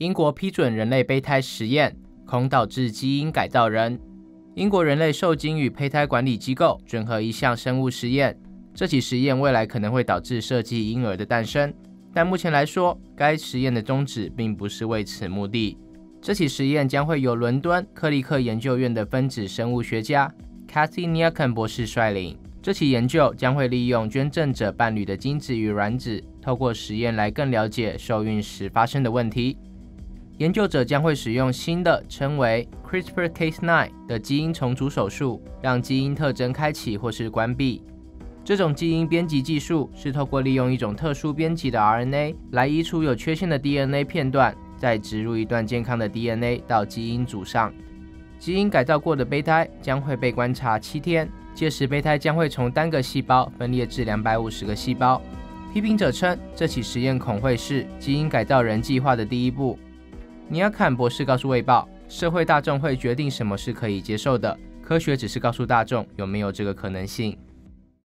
英国批准人类胚胎实验，恐导致基因改造人。英国人类受精与胚胎管理机构准核一项生物实验，这起实验未来可能会导致设计婴儿的诞生，但目前来说，该实验的宗旨并不是为此目的。这起实验将会由伦敦克利克研究院的分子生物学家 Cathy n i a k e n 博士率领。这起研究将会利用捐赠者伴侣的精子与卵子，透过实验来更了解受孕时发生的问题。研究者将会使用新的称为 CRISPR-Cas9 的基因重组手术，让基因特征开启或是关闭。这种基因编辑技术是透过利用一种特殊编辑的 RNA 来移除有缺陷的 DNA 片段，再植入一段健康的 DNA 到基因组上。基因改造过的胚胎将会被观察七天，届时胚胎将会从单个细胞分裂至两百五十个细胞。批评者称，这起实验恐会是基因改造人计划的第一步。尼尔坎博士告诉《卫报》，社会大众会决定什么是可以接受的，科学只是告诉大众有没有这个可能性。